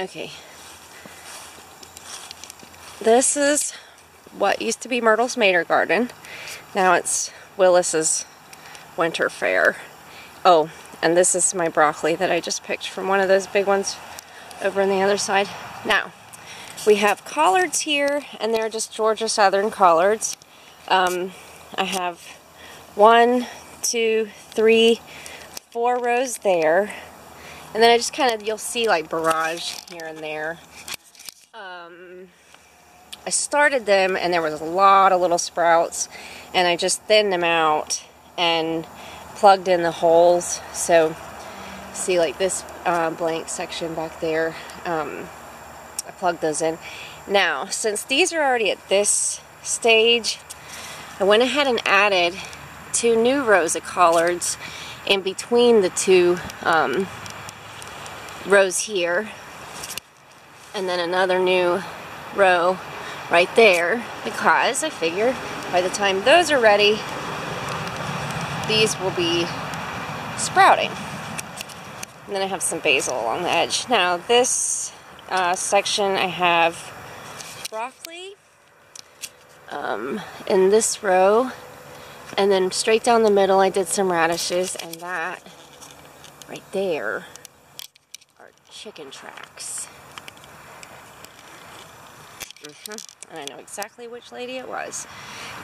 Okay. This is what used to be Myrtle's Mater Garden. Now it's Willis's Winter Fair. Oh, and this is my broccoli that I just picked from one of those big ones over on the other side. Now, we have collards here, and they're just Georgia Southern collards. Um, I have one, two, three, four rows there. And then I just kind of, you'll see like borage here and there. Um, I started them and there was a lot of little sprouts and I just thinned them out and plugged in the holes. So see like this uh, blank section back there, um, I plugged those in. Now, since these are already at this stage, I went ahead and added two new rows of collards in between the two um, rows here and then another new row right there because I figure by the time those are ready these will be sprouting. And then I have some basil along the edge. Now this uh, section I have broccoli um, in this row and then straight down the middle I did some radishes and that right there chicken tracks. Mm -hmm. And I know exactly which lady it was.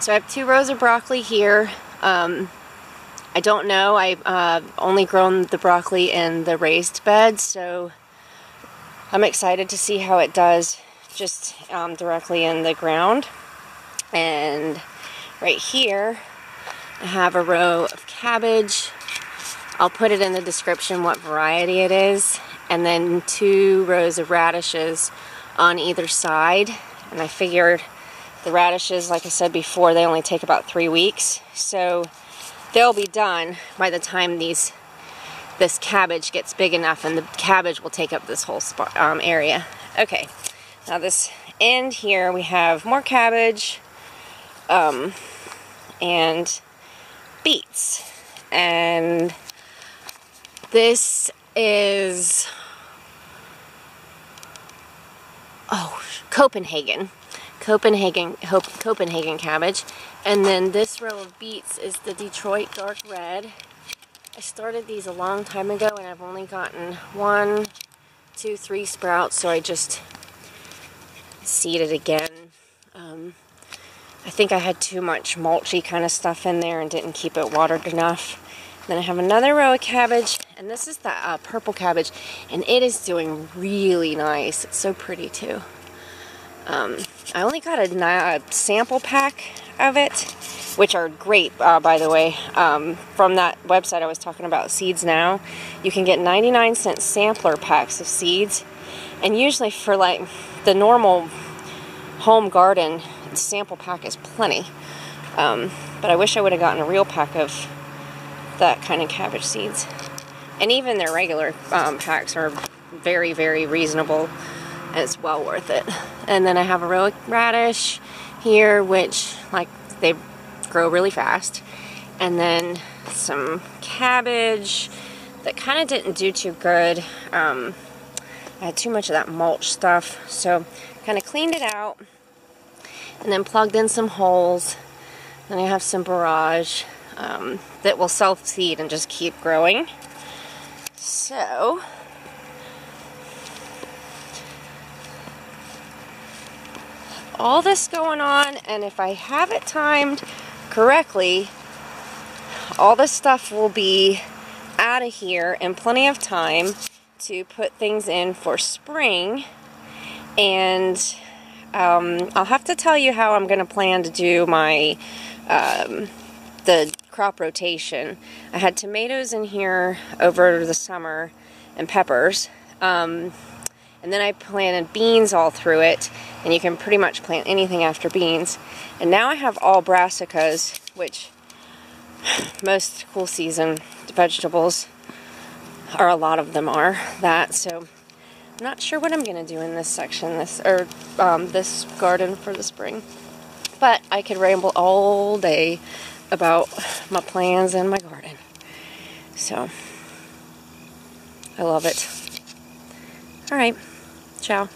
So I have two rows of broccoli here. Um, I don't know. I've uh, only grown the broccoli in the raised bed, so I'm excited to see how it does just um, directly in the ground. And right here, I have a row of cabbage. I'll put it in the description what variety it is. And then two rows of radishes on either side. And I figured the radishes, like I said before, they only take about three weeks. So they'll be done by the time these this cabbage gets big enough and the cabbage will take up this whole spot, um, area. Okay, now this end here we have more cabbage um, and beets. And this is, oh, Copenhagen. Copenhagen, Hope Copenhagen cabbage. And then this row of beets is the Detroit Dark Red. I started these a long time ago and I've only gotten one, two, three sprouts, so I just seeded again. Um, I think I had too much mulchy kind of stuff in there and didn't keep it watered enough. Then I have another row of cabbage, and this is the uh, purple cabbage, and it is doing really nice. It's so pretty too. Um, I only got a, a, sample pack of it, which are great, uh, by the way. Um, from that website I was talking about, Seeds Now, you can get 99 cent sampler packs of seeds, and usually for like the normal home garden, sample pack is plenty. Um, but I wish I would have gotten a real pack of that kind of cabbage seeds. And even their regular um, packs are very, very reasonable it's well worth it. And then I have a of radish here, which like they grow really fast. And then some cabbage that kind of didn't do too good. Um, I had too much of that mulch stuff, so kind of cleaned it out and then plugged in some holes. and I have some borage um, that will self-seed and just keep growing. So, all this going on, and if I have it timed correctly, all this stuff will be out of here in plenty of time to put things in for spring. And um, I'll have to tell you how I'm going to plan to do my um, the crop rotation. I had tomatoes in here over the summer and peppers. Um, and then I planted beans all through it, and you can pretty much plant anything after beans. And now I have all brassicas, which most cool season vegetables, or a lot of them are that. So I'm not sure what I'm going to do in this section, this or um, this garden for the spring. But I could ramble all day about my plans and my garden. So, I love it. All right. Ciao.